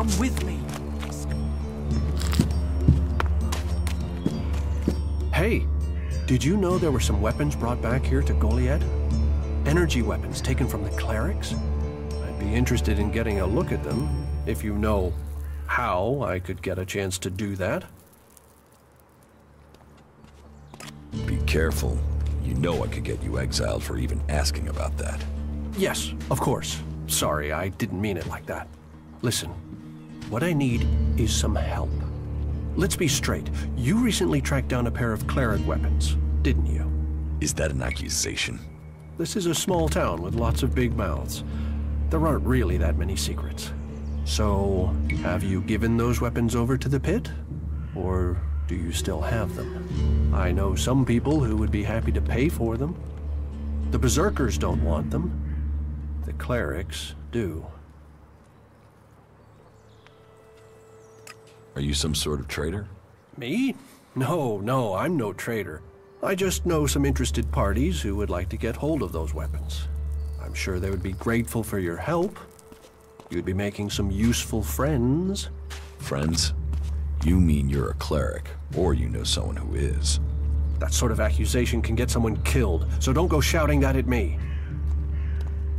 You should come with me. Hey, did you know there were some weapons brought back here to Goliet? Energy weapons taken from the clerics? I'd be interested in getting a look at them, if you know how I could get a chance to do that. Be careful. You know I could get you exiled for even asking about that. Yes, of course. Sorry, I didn't mean it like that. Listen, what I need is some help. Let's be straight. You recently tracked down a pair of cleric weapons, didn't you? Is that an accusation? This is a small town with lots of big mouths. There aren't really that many secrets. So, have you given those weapons over to the pit? Or do you still have them? I know some people who would be happy to pay for them. The Berserkers don't want them. The clerics do. Are you some sort of traitor? Me? No, no, I'm no traitor. I just know some interested parties who would like to get hold of those weapons. I'm sure they would be grateful for your help. You'd be making some useful friends. Friends? You mean you're a cleric, or you know someone who is. That sort of accusation can get someone killed, so don't go shouting that at me.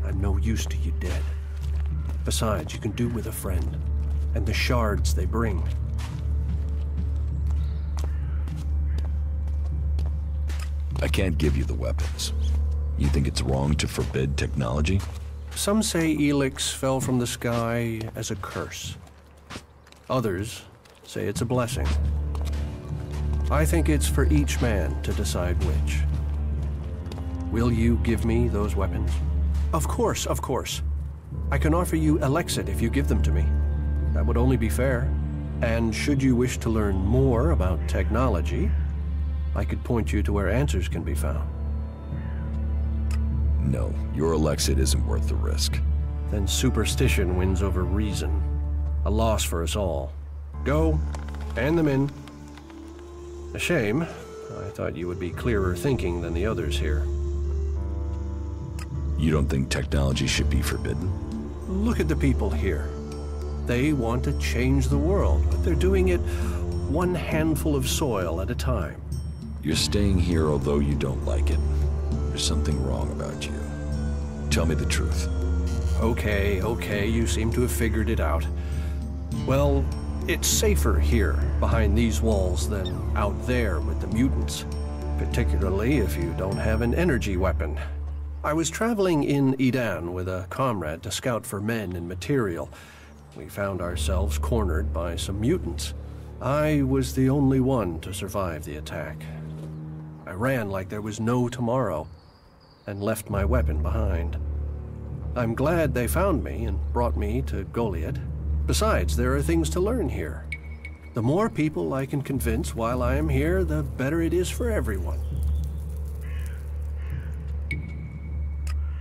I'm no use to you dead. Besides, you can do with a friend, and the shards they bring. I can't give you the weapons. You think it's wrong to forbid technology? Some say Elex fell from the sky as a curse. Others say it's a blessing. I think it's for each man to decide which. Will you give me those weapons? Of course, of course. I can offer you Elexit if you give them to me. That would only be fair. And should you wish to learn more about technology, I could point you to where answers can be found. No, your Elexit isn't worth the risk. Then superstition wins over reason. A loss for us all. Go, hand them in. A shame. I thought you would be clearer thinking than the others here. You don't think technology should be forbidden? Look at the people here. They want to change the world, but they're doing it one handful of soil at a time. You're staying here although you don't like it. There's something wrong about you. Tell me the truth. Okay, okay, you seem to have figured it out. Well, it's safer here, behind these walls, than out there with the mutants. Particularly if you don't have an energy weapon. I was traveling in Edan with a comrade to scout for men and material. We found ourselves cornered by some mutants. I was the only one to survive the attack. I ran like there was no tomorrow, and left my weapon behind. I'm glad they found me and brought me to Goliet. Besides, there are things to learn here. The more people I can convince while I am here, the better it is for everyone.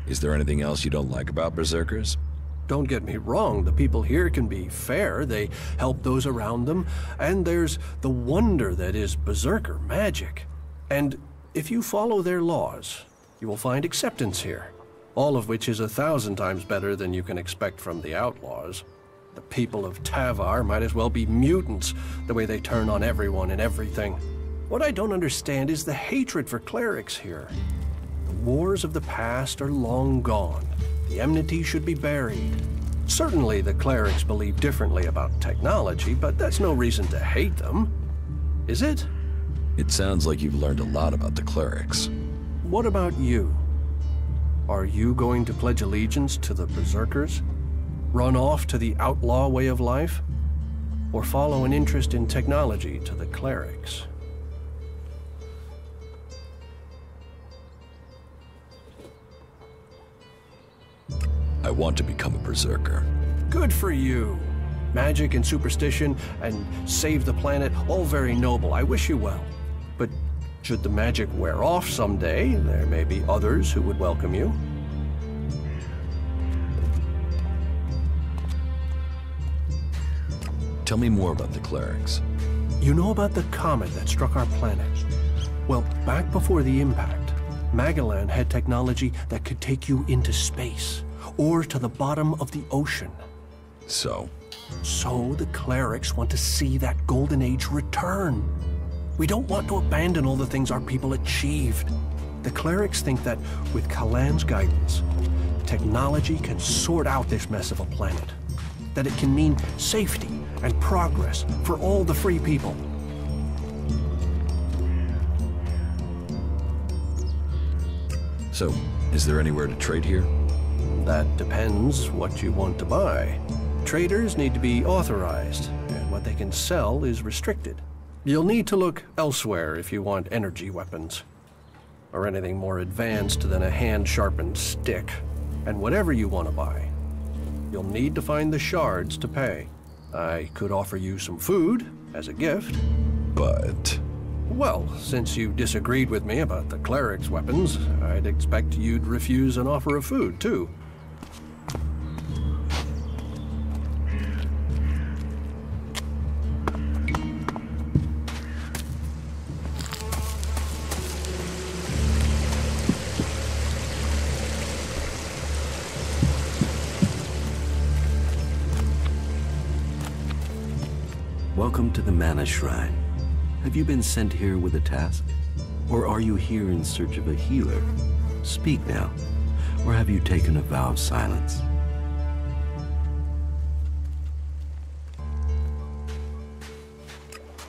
Is there anything else you don't like about Berserkers? Don't get me wrong, the people here can be fair, they help those around them, and there's the wonder that is Berserker magic. And if you follow their laws, you will find acceptance here, all of which is a thousand times better than you can expect from the outlaws. The people of Tavar might as well be mutants, the way they turn on everyone and everything. What I don't understand is the hatred for clerics here. The wars of the past are long gone. The enmity should be buried. Certainly the clerics believe differently about technology, but that's no reason to hate them. Is it? It sounds like you've learned a lot about the clerics. What about you? Are you going to pledge allegiance to the Berserkers? Run off to the outlaw way of life? Or follow an interest in technology to the clerics? I want to become a Berserker. Good for you. Magic and superstition and save the planet, all very noble. I wish you well. But should the magic wear off someday, there may be others who would welcome you. Tell me more about the clerics. You know about the comet that struck our planet? Well, back before the impact, Magalan had technology that could take you into space or to the bottom of the ocean. So, So the clerics want to see that golden age return. We don't want to abandon all the things our people achieved. The clerics think that with Calaan's guidance, technology can sort out this mess of a planet. That it can mean safety and progress for all the free people. So, is there anywhere to trade here? That depends what you want to buy. Traders need to be authorized, and what they can sell is restricted. You'll need to look elsewhere if you want energy weapons, or anything more advanced than a hand-sharpened stick. And whatever you want to buy, you'll need to find the shards to pay. I could offer you some food as a gift. But... Well, since you disagreed with me about the cleric's weapons, I'd expect you'd refuse an offer of food, too. Welcome to the Mana Shrine. Have you been sent here with a task? Or are you here in search of a healer? Speak now. Or have you taken a vow of silence?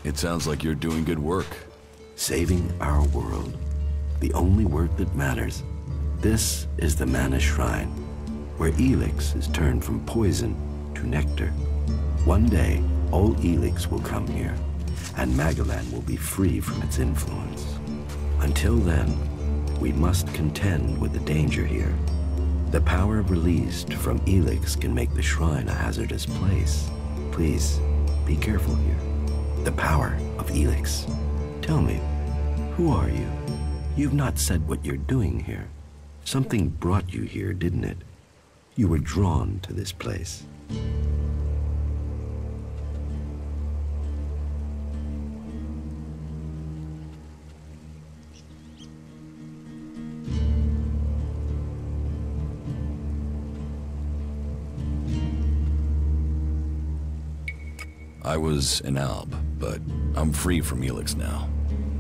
It sounds like you're doing good work. Saving our world. The only work that matters. This is the Mana Shrine, where Elex is turned from poison to nectar. One day, all Elex will come here, and Magalan will be free from its influence. Until then, we must contend with the danger here. The power released from Elex can make the shrine a hazardous place. Please, be careful here. The power of Elex. Tell me, who are you? You've not said what you're doing here. Something brought you here, didn't it? You were drawn to this place. I was an alb, but I'm free from Elex now.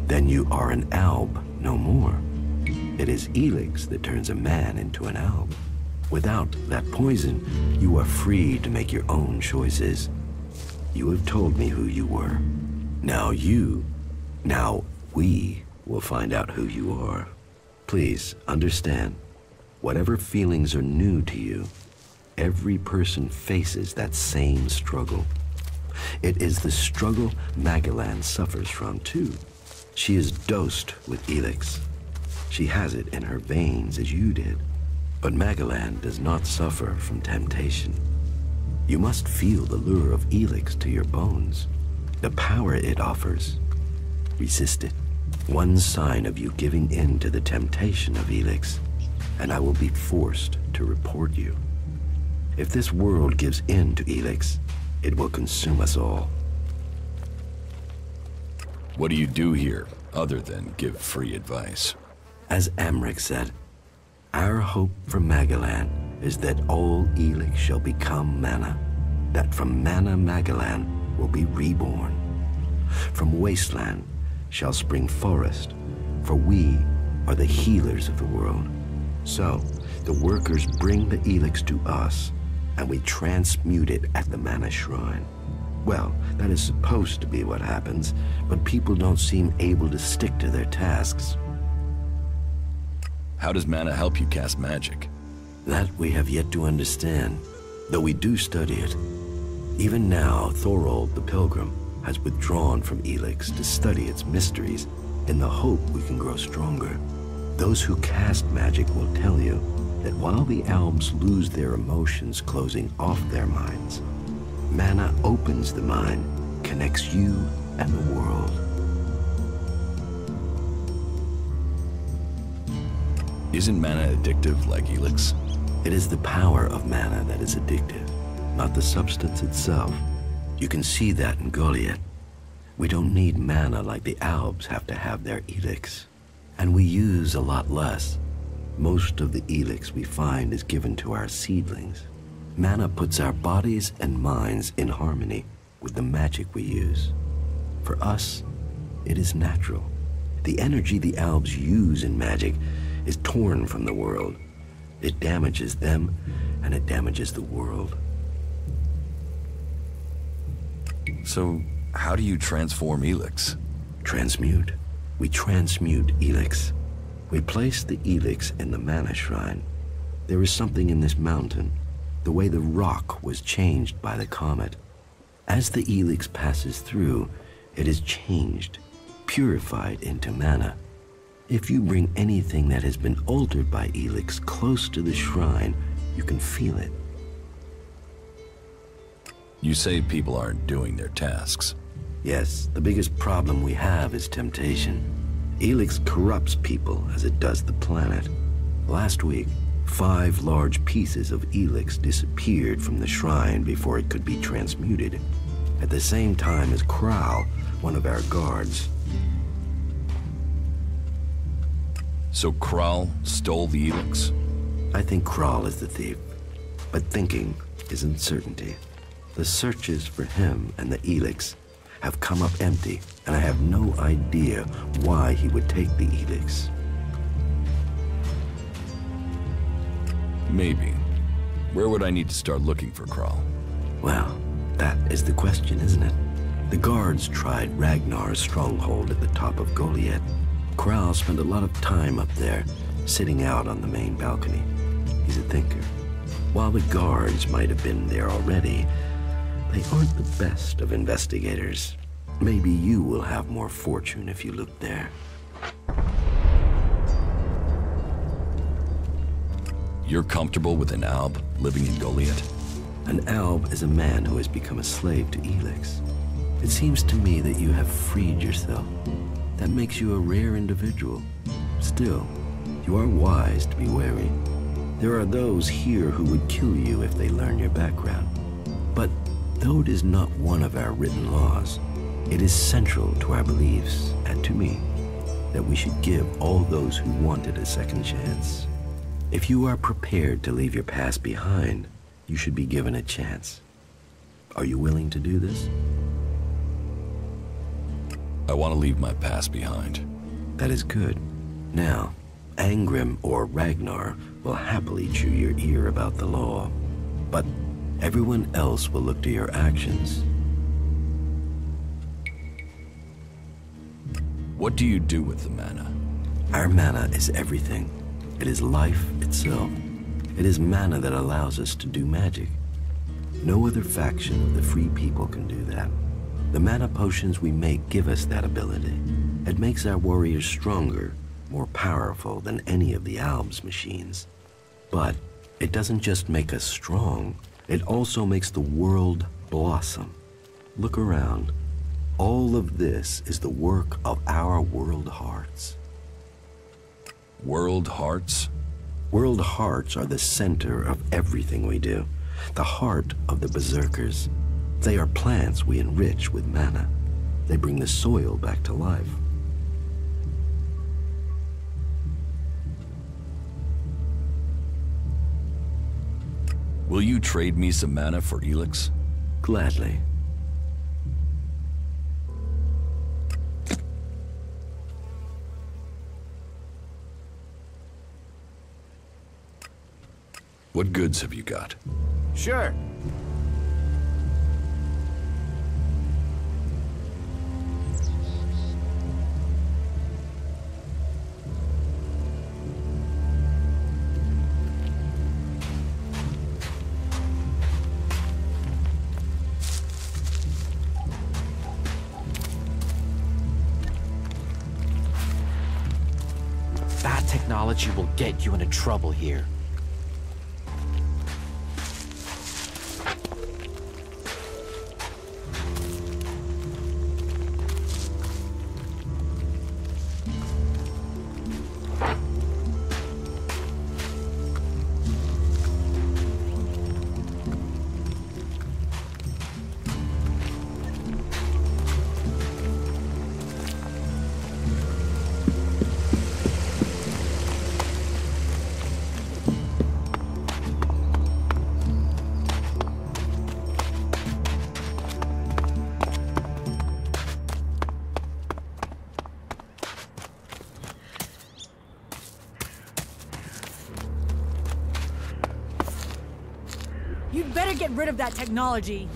Then you are an alb no more. It is Elex that turns a man into an alb. Without that poison, you are free to make your own choices. You have told me who you were. Now you, now we will find out who you are. Please understand, whatever feelings are new to you, every person faces that same struggle. It is the struggle Magalan suffers from, too. She is dosed with Elex. She has it in her veins as you did. But Magalan does not suffer from temptation. You must feel the lure of Elex to your bones, the power it offers. Resist it. One sign of you giving in to the temptation of Elex, and I will be forced to report you. If this world gives in to Elex, it will consume us all. What do you do here, other than give free advice? As Amric said, our hope for Magalan is that all Elex shall become Mana, that from Mana Magalan will be reborn. From Wasteland shall spring forest, for we are the healers of the world. So, the workers bring the Elex to us, and we transmute it at the Mana Shrine. Well, that is supposed to be what happens, but people don't seem able to stick to their tasks. How does mana help you cast magic? That we have yet to understand, though we do study it. Even now, Thorold the Pilgrim has withdrawn from Elex to study its mysteries in the hope we can grow stronger. Those who cast magic will tell you that while the Albs lose their emotions closing off their minds, mana opens the mind, connects you and the world. Isn't mana addictive like Elex? It is the power of mana that is addictive, not the substance itself. You can see that in Goliet. We don't need mana like the Albs have to have their Elex. And we use a lot less. Most of the elex we find is given to our seedlings. Mana puts our bodies and minds in harmony with the magic we use. For us, it is natural. The energy the Albs use in magic is torn from the world. It damages them, and it damages the world. So, how do you transform Elex? Transmute. We transmute Elex. We place the Elex in the Mana Shrine. There is something in this mountain, the way the rock was changed by the comet. As the Elex passes through, it is changed, purified into mana. If you bring anything that has been altered by Elex close to the shrine, you can feel it. You say people aren't doing their tasks. Yes, the biggest problem we have is temptation. Elex corrupts people as it does the planet. Last week, five large pieces of Elex disappeared from the shrine before it could be transmuted. At the same time as Kral, one of our guards. So Kral stole the Elex? I think Kral is the thief, but thinking isn't certainty. The searches for him and the Elex have come up empty, and I have no idea why he would take the Elex. Maybe. Where would I need to start looking for Kral? Well, that is the question, isn't it? The guards tried Ragnar's stronghold at the top of Goliet. Kral spent a lot of time up there, sitting out on the main balcony. He's a thinker. While the guards might have been there already, they aren't the best of investigators. Maybe you will have more fortune if you look there. You're comfortable with an Alb living in Goliet? An Alb is a man who has become a slave to Elex. It seems to me that you have freed yourself. That makes you a rare individual. Still, you are wise to be wary. There are those here who would kill you if they learn your background. Though it is not one of our written laws, it is central to our beliefs and to me that we should give all those who wanted a second chance. If you are prepared to leave your past behind, you should be given a chance. Are you willing to do this? I want to leave my past behind. That is good. Now, Angrim or Ragnar will happily chew your ear about the law, but everyone else will look to your actions. What do you do with the mana? Our mana is everything. It is life itself. It is mana that allows us to do magic. No other faction of the free people can do that. The mana potions we make give us that ability. It makes our warriors stronger, more powerful than any of the Alb's machines. But it doesn't just make us strong, it also makes the world blossom. Look around. All of this is the work of our world hearts. World Hearts? World hearts are the center of everything we do, the heart of the berserkers. They are plants we enrich with mana. They bring the soil back to life. Will you trade me some mana for Elex? Gladly. What goods have you got? Sure. Get you into trouble here. Rid of that technology.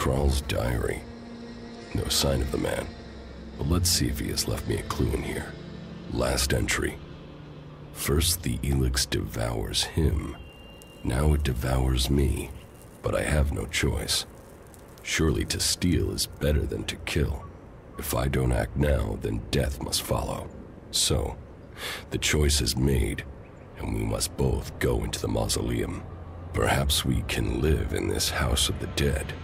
Kral's diary. No sign of the man. But let's see if he has left me a clue in here. Last entry. First the Elex devours him. Now it devours me. But I have no choice. Surely to steal is better than to kill. If I don't act now, then death must follow. So, the choice is made, and we must both go into the mausoleum. Perhaps we can live in this house of the dead.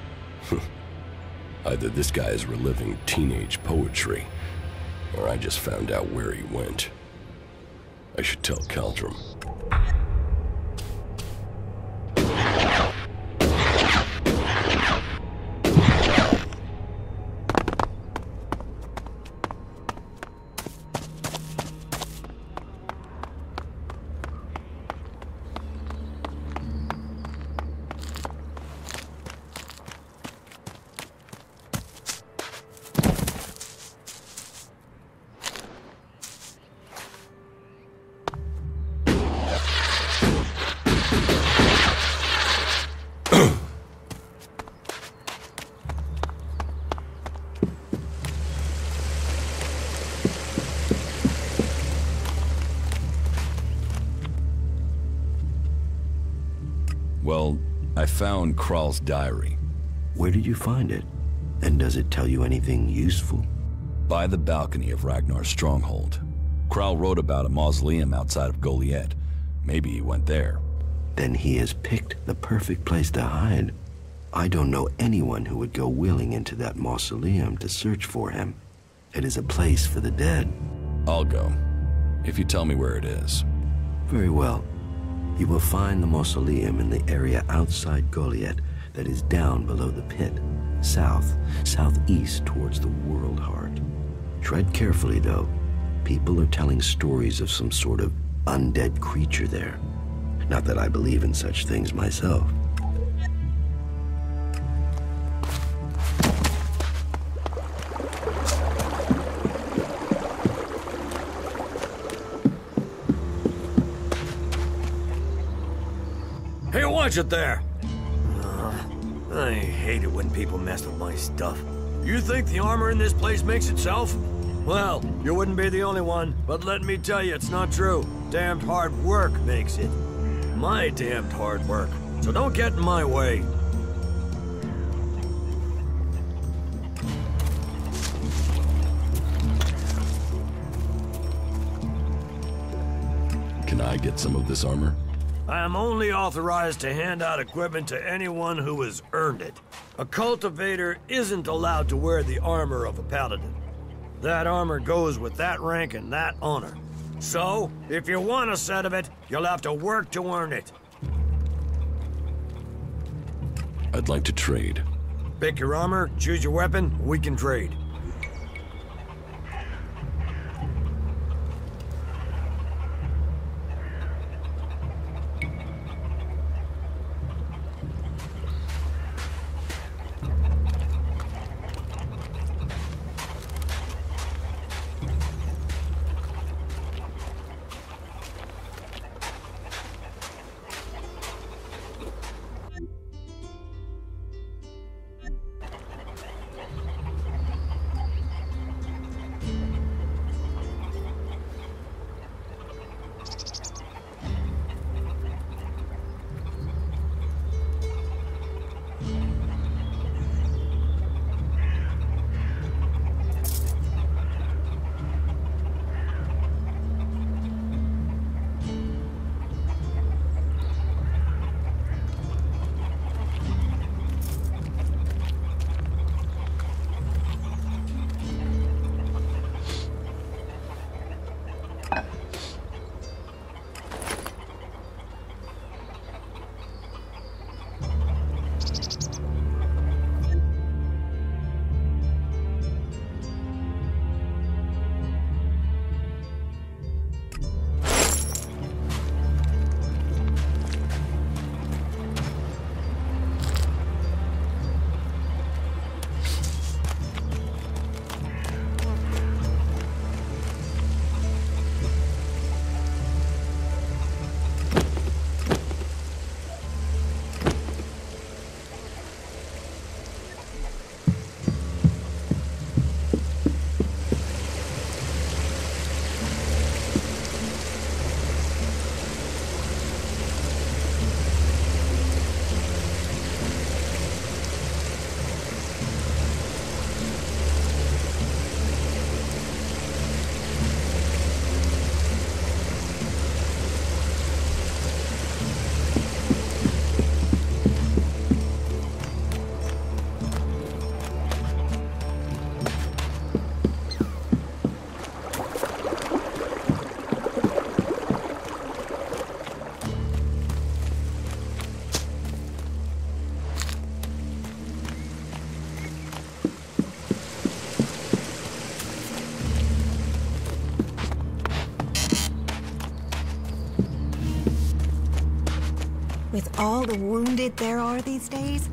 Either this guy is reliving teenage poetry, or I just found out where he went. I should tell Caldrim. Kral's diary. Where did you find it? And does it tell you anything useful? By the balcony of Ragnar's stronghold. Krall wrote about a mausoleum outside of Goliet. Maybe he went there. Then he has picked the perfect place to hide. I don't know anyone who would go willing into that mausoleum to search for him. It is a place for the dead. I'll go. If you tell me where it is. Very well. You will find the mausoleum in the area outside Goliet that is down below the pit, south, southeast towards the World Heart. Tread carefully, though. People are telling stories of some sort of undead creature there. Not that I believe in such things myself. It there! Uh, I hate it when people mess with my stuff. You think the armor in this place makes itself? Well, you wouldn't be the only one, but let me tell you, it's not true. Damned hard work makes it. My damned hard work. So don't get in my way. Can I get some of this armor? I am only authorized to hand out equipment to anyone who has earned it. A cultivator isn't allowed to wear the armor of a paladin. That armor goes with that rank and that honor. So, if you want a set of it, you'll have to work to earn it. I'd like to trade. Pick your armor, choose your weapon, we can trade. All the wounded there are these days,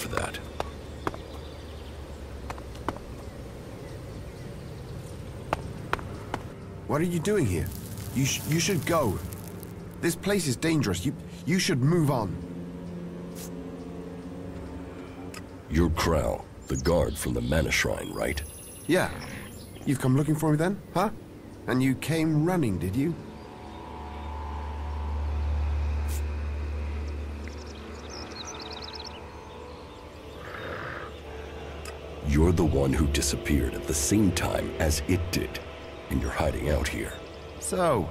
for that. What are you doing here? You, sh you should go. This place is dangerous. You, you should move on. You're Kral, the guard from the Mana Shrine, right? Yeah. You've come looking for me then, huh? And you came running, did you? The one who disappeared at the same time as it did, and you're hiding out here. So,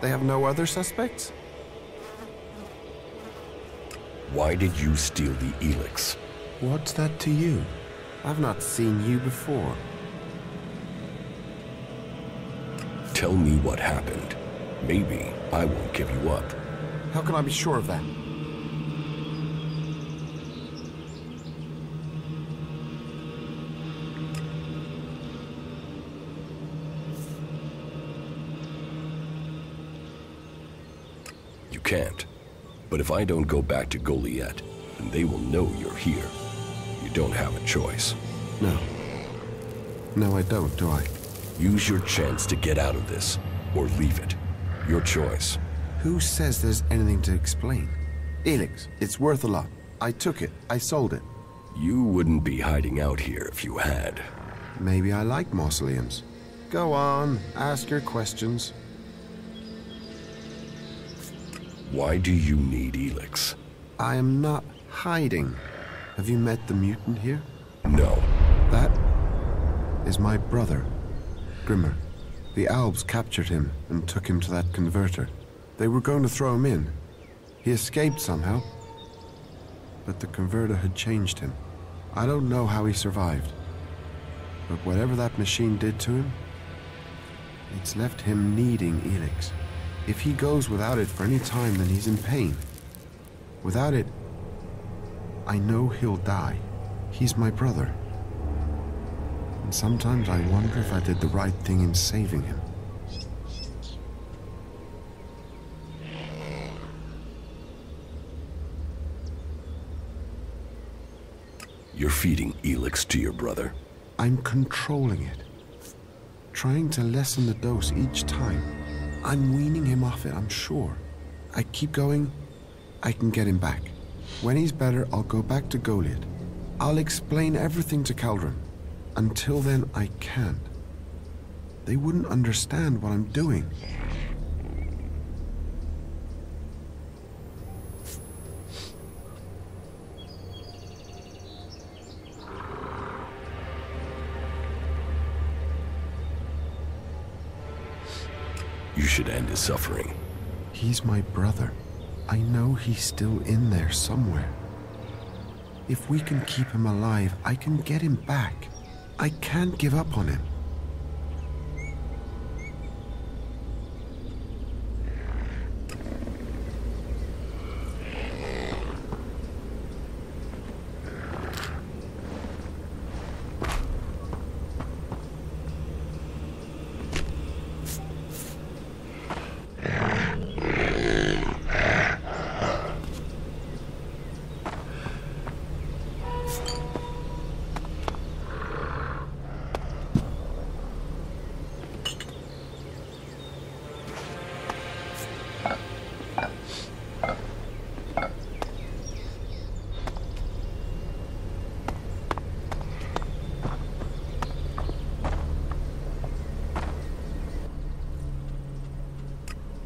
they have no other suspects? Why did you steal the Elex? What's that to you? I've not seen you before. Tell me what happened. Maybe I won't give you up. How can I be sure of that? Can't. But if I don't go back to Goliet, then they will know you're here. You don't have a choice. No. No, I don't, do I? Use your chance to get out of this, or leave it. Your choice. Who says there's anything to explain? Elex, it's worth a lot. I took it. I sold it. You wouldn't be hiding out here if you had. Maybe I like mausoleums. Go on, ask your questions. Why do you need Elex? I am not hiding. Have you met the mutant here? No. That is my brother, Grimmer. The Albs captured him and took him to that converter. They were going to throw him in. He escaped somehow. But the converter had changed him. I don't know how he survived. But whatever that machine did to him, it's left him needing Elex. If he goes without it for any time, then he's in pain. Without it, I know he'll die. He's my brother. And sometimes I wonder if I did the right thing in saving him. You're feeding Elex to your brother. I'm controlling it. Trying to lessen the dose each time. I'm weaning him off it, I'm sure. I keep going, I can get him back. When he's better, I'll go back to Goliet. I'll explain everything to Caldrim. Until then, I can't. They wouldn't understand what I'm doing. Should end his suffering. He's my brother. I know he's still in there somewhere. If we can keep him alive, I can get him back. I can't give up on him.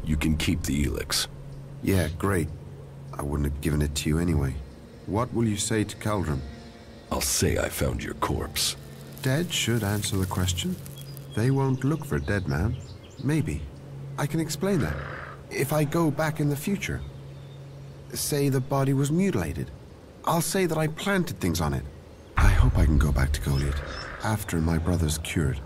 You can keep the Elex. Yeah, great. I wouldn't have given it to you anyway. What will you say to Caldrim? I'll say I found your corpse. Dead should answer the question. They won't look for a dead man. Maybe. I can explain that. If I go back in the future, say the body was mutilated, I'll say that I planted things on it. I hope I can go back to Goliet after my brother's cured.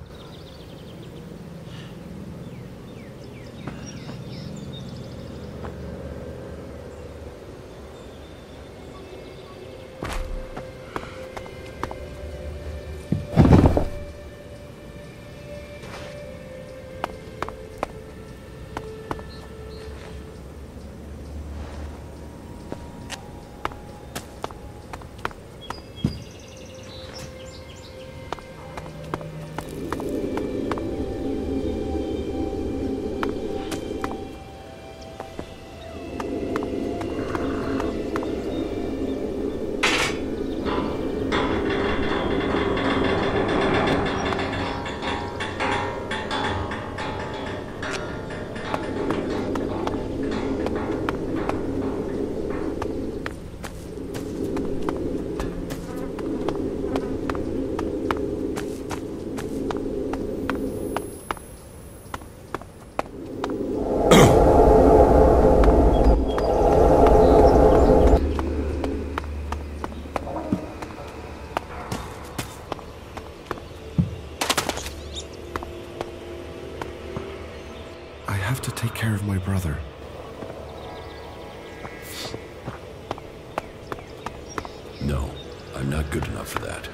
I'm not good enough for that.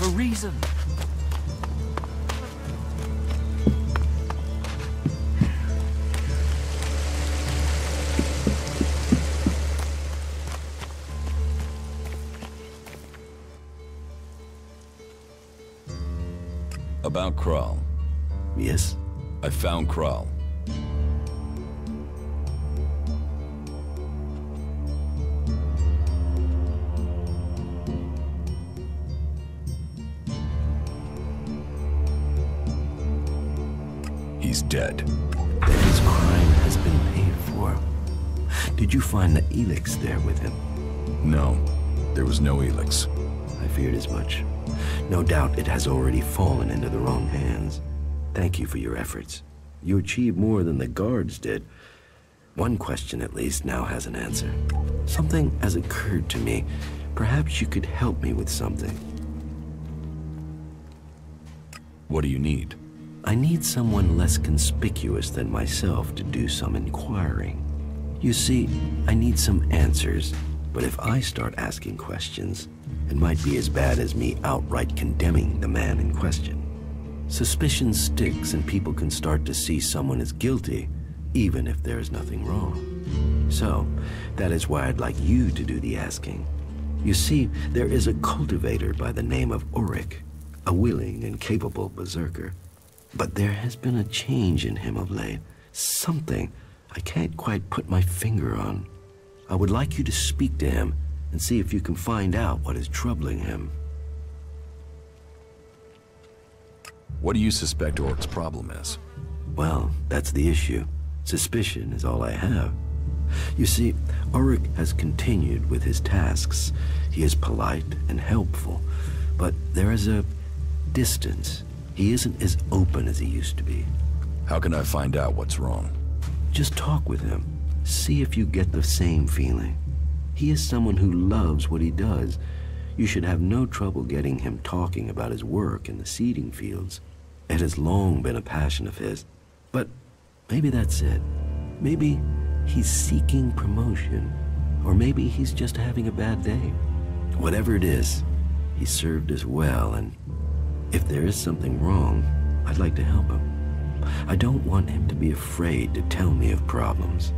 Of a reason. About Kral. Yes? I found Kral. Elex there with him? No, there was no Elex. I feared as much. No doubt it has already fallen into the wrong hands. Thank you for your efforts. You achieved more than the guards did. One question, at least, now has an answer. Something has occurred to me. Perhaps you could help me with something. What do you need? I need someone less conspicuous than myself to do some inquiring. You see, I need some answers, but if I start asking questions, it might be as bad as me outright condemning the man in question. Suspicion sticks and people can start to see someone as guilty, even if there is nothing wrong. So, that is why I'd like you to do the asking. You see, there is a cultivator by the name of Ulrich, a willing and capable berserker. But there has been a change in him of late. Something I can't quite put my finger on. I would like you to speak to him and see if you can find out what is troubling him. What do you suspect Orc's problem is? Well, that's the issue. Suspicion is all I have. You see, Ulrich has continued with his tasks. He is polite and helpful, but there is a distance. He isn't as open as he used to be. How can I find out what's wrong? Just talk with him. See if you get the same feeling. He is someone who loves what he does. You should have no trouble getting him talking about his work in the seeding fields. It has long been a passion of his. But maybe that's it. Maybe he's seeking promotion. Or maybe he's just having a bad day. Whatever it is, he served us well, and if there is something wrong, I'd like to help him. I don't want him to be afraid to tell me of problems.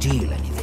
Steal anything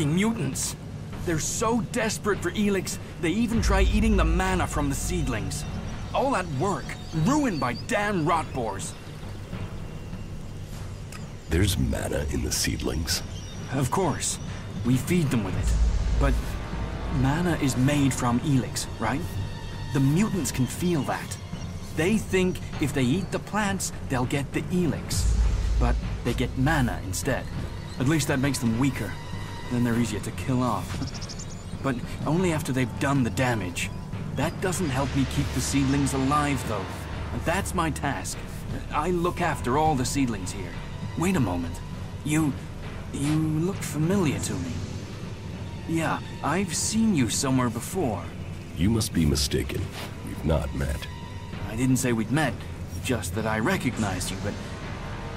fucking mutants! They're so desperate for Elex, they even try eating the mana from the seedlings. All that work, ruined by damn rotboars. There's mana in the seedlings. Of course, we feed them with it. But mana is made from Elex, right? The mutants can feel that. They think if they eat the plants, they'll get the Elex. but they get mana instead. At least that makes them weaker. Then they're easier to kill off. but only after they've done the damage. That doesn't help me keep the seedlings alive, though. And that's my task. I look after all the seedlings here. Wait a moment. You... you look familiar to me. Yeah, I've seen you somewhere before. You must be mistaken. We've not met. I didn't say we'd met, just that I recognized you, but...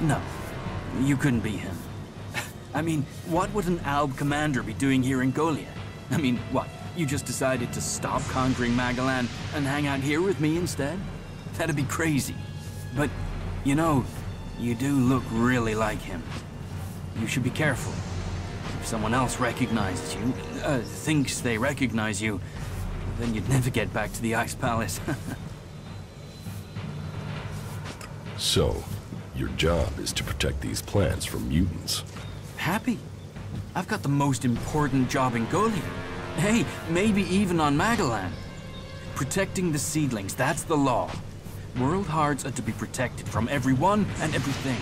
No, you couldn't be him. I mean, what would an Alb commander be doing here in Goliet? I mean, what, you just decided to stop conquering Magalan and hang out here with me instead? That'd be crazy. But, you know, you do look really like him. You should be careful. If someone else recognizes you, uh, thinks they recognize you, then you'd never get back to the Ice Palace. so, your job is to protect these plants from mutants. Happy. I've got the most important job in Goliet. Hey, maybe even on Magalan. Protecting the seedlings, that's the law. World Hearts are to be protected from everyone and everything.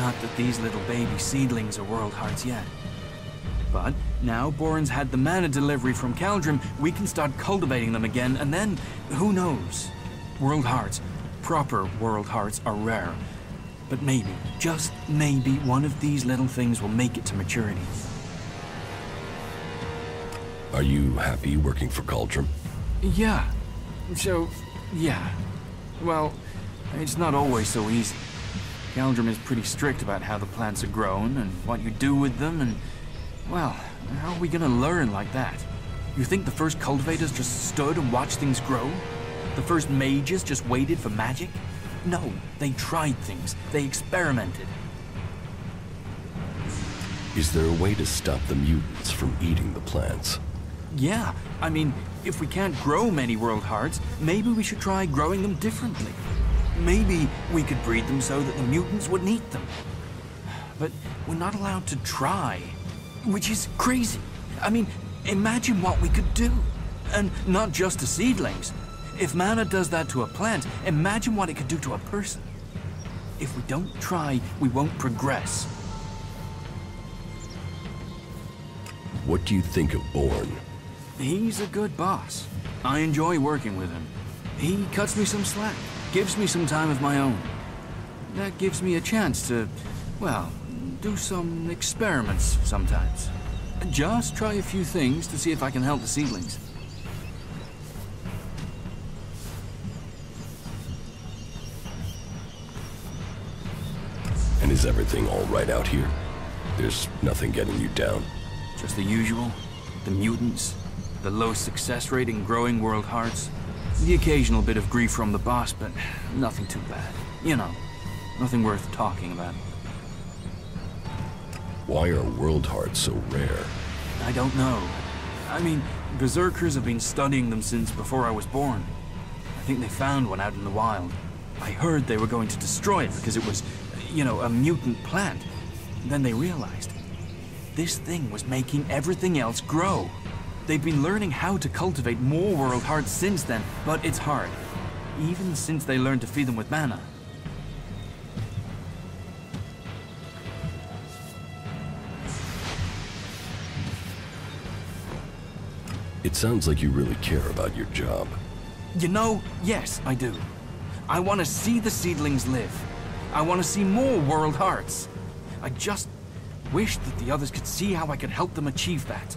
Not that these little baby seedlings are World Hearts yet. But now Boren's had the mana delivery from Caldrim, we can start cultivating them again, and then, who knows? World Hearts, proper World Hearts are rare. But maybe, just maybe, one of these little things will make it to maturity. Are you happy working for Caldrim? Yeah. So, yeah. Well, it's not always so easy. Caldrim is pretty strict about how the plants are grown and what you do with them and well, how are we gonna learn like that? You think the first cultivators just stood and watched things grow? The first mages just waited for magic? No, they tried things. They experimented. Is there a way to stop the mutants from eating the plants? Yeah, I mean, if we can't grow many world hearts, maybe we should try growing them differently. Maybe we could breed them so that the mutants wouldn't eat them. But we're not allowed to try. Which is crazy. I mean, imagine what we could do. And not just to seedlings. If mana does that to a plant, imagine what it could do to a person. If we don't try, we won't progress. What do you think of Born? He's a good boss. I enjoy working with him. He cuts me some slack, gives me some time of my own. That gives me a chance to, well, do some experiments sometimes. Just try a few things to see if I can help the seedlings. And is everything all right out here? There's nothing getting you down? Just the usual. The mutants, the low success rate in growing world hearts, the occasional bit of grief from the boss, but nothing too bad. You know, nothing worth talking about. Why are world hearts so rare? I don't know. I mean, Berserkers have been studying them since before I was born. I think they found one out in the wild. I heard they were going to destroy it because it was, you know, a mutant plant. Then they realized this thing was making everything else grow. They've been learning how to cultivate more world hearts since then, but it's hard. Even since they learned to feed them with mana. It sounds like you really care about your job. You know, yes, I do. I want to see the seedlings live. I want to see more World Hearts. I just wish that the others could see how I could help them achieve that.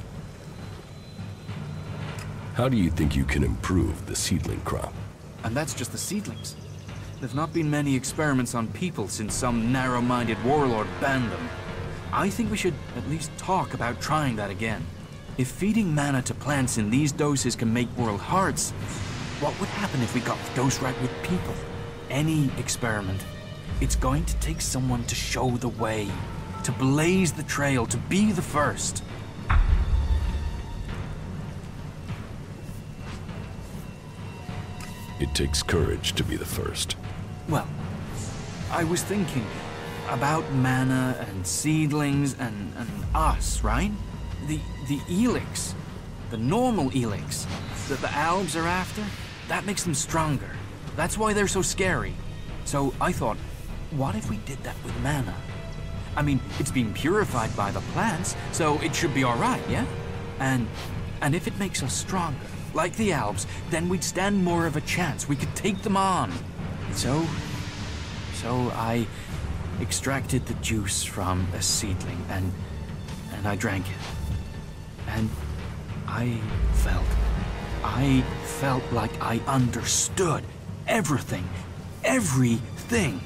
How do you think you can improve the seedling crop? And that's just the seedlings. There've not been many experiments on people since some narrow-minded warlord banned them. I think we should at least talk about trying that again. If feeding mana to plants in these doses can make world hearts, what would happen if we got the dose right with people? Any experiment. It's going to take someone to show the way, to blaze the trail, to be the first. It takes courage to be the first. Well, I was thinking about mana and seedlings and, and us, right? The, the Elex, the normal Elex that the Albs are after, that makes them stronger. That's why they're so scary. So I thought, what if we did that with mana? I mean, it's been purified by the plants, so it should be alright, yeah? And and if it makes us stronger, like the Albs, then we'd stand more of a chance. We could take them on. So so I extracted the juice from a seedling and and I drank it. And I felt I felt like I understood everything. Everything.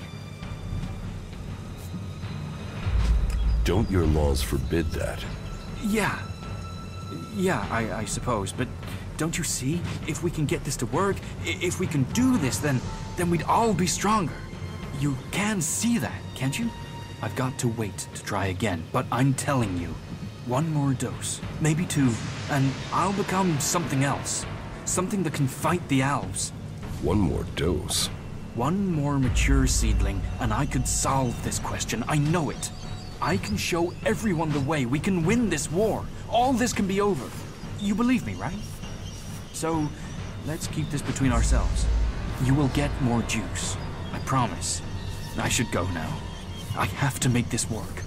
Don't your laws forbid that? Yeah. Yeah, I, I suppose, but don't you see? If we can get this to work, if we can do this, then then we'd all be stronger. You can see that, can't you? I've got to wait to try again, but I'm telling you, one more dose, maybe two, and I'll become something else. Something that can fight the elves. One more dose? One more mature seedling, and I could solve this question. I know it. I can show everyone the way. We can win this war. All this can be over. You believe me, right? So, let's keep this between ourselves. You will get more juice. I promise. I should go now. I have to make this work.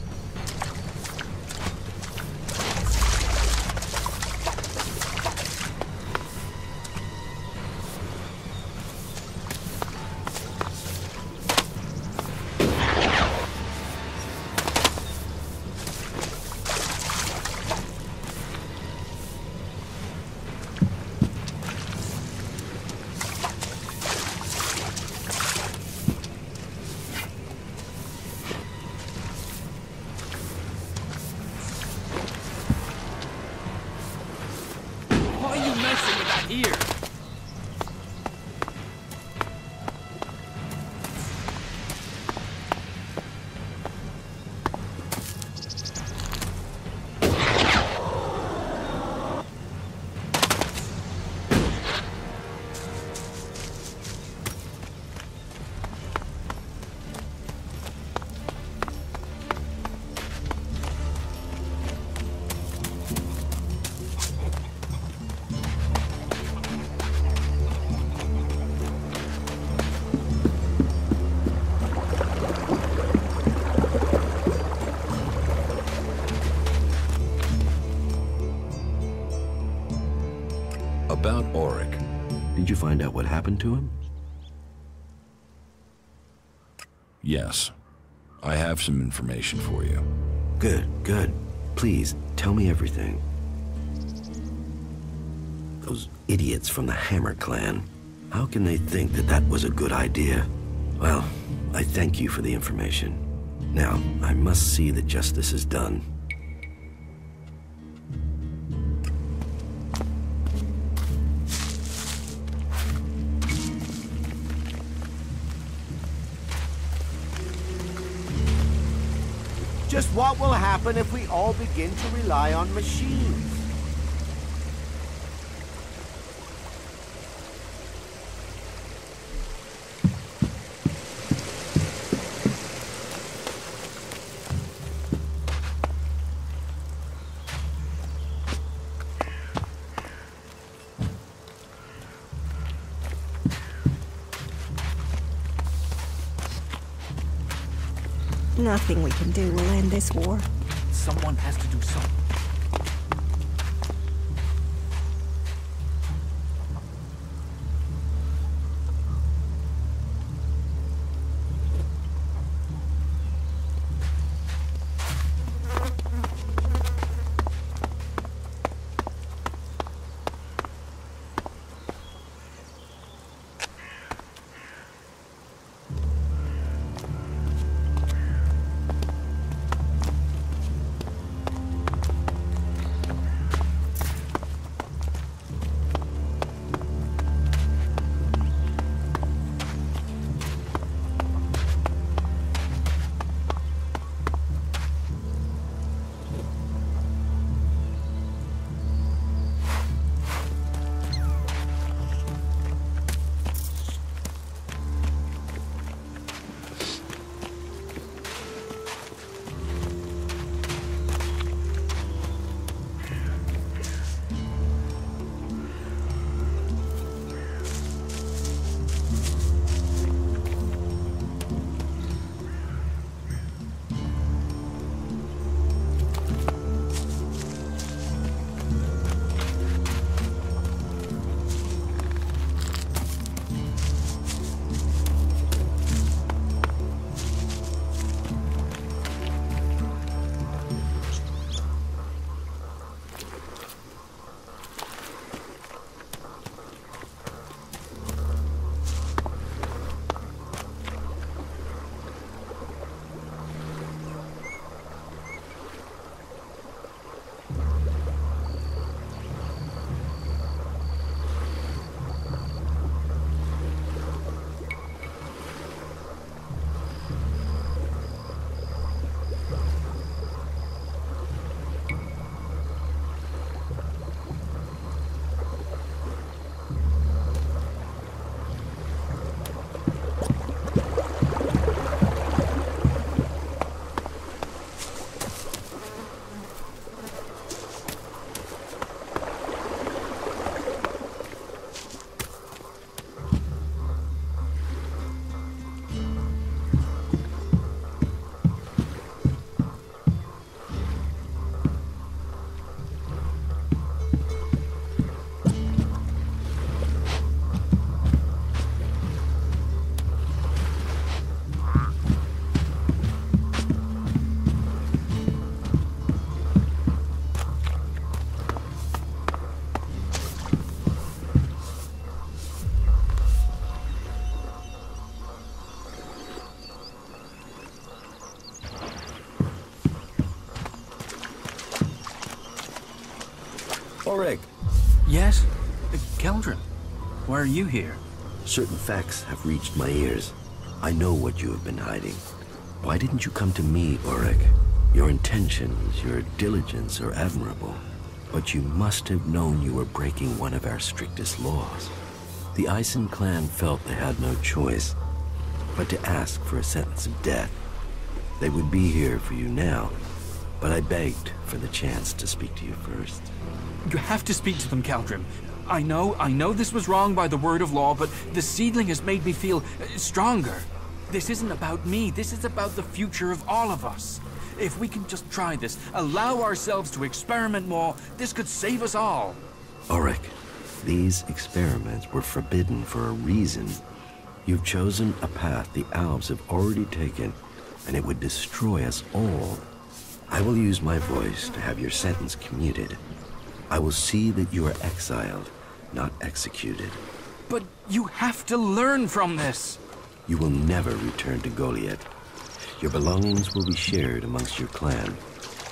You find out what happened to him? Yes. I have some information for you. Good, good. Please, tell me everything. Those idiots from the Hammer Clan. How can they think that that was a good idea? Well, I thank you for the information. Now, I must see that justice is done. What will happen if we all begin to rely on machines? Nothing we can do will end this war. Someone has to do something. Are you here? Certain facts have reached my ears. I know what you have been hiding. Why didn't you come to me, Ulrich? Your intentions, your diligence are admirable. But you must have known you were breaking one of our strictest laws. The Eisen clan felt they had no choice but to ask for a sentence of death. They would be here for you now, but I begged for the chance to speak to you first. You have to speak to them, Caldrim. I know, I know this was wrong by the word of law, but the seedling has made me feel uh, stronger. This isn't about me, this is about the future of all of us. If we can just try this, allow ourselves to experiment more, this could save us all. Ulrich, these experiments were forbidden for a reason. You've chosen a path the Albs have already taken, and it would destroy us all. I will use my voice to have your sentence commuted. I will see that you are exiled, not executed. But you have to learn from this. You will never return to Goliet. Your belongings will be shared amongst your clan.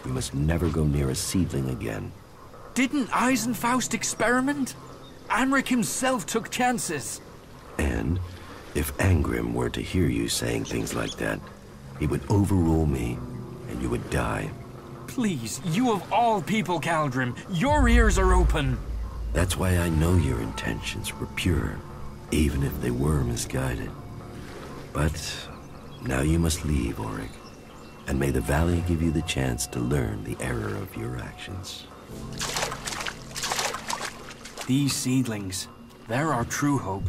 You must never go near a seedling again. Didn't Eisenfaust experiment? Anric himself took chances. And if Angrim were to hear you saying things like that, he would overrule me, and you would die. Please, you of all people, Caldrim, your ears are open. That's why I know your intentions were pure, even if they were misguided. But now you must leave, Ulrich, and may the Valley give you the chance to learn the error of your actions. These seedlings, they're our true hope.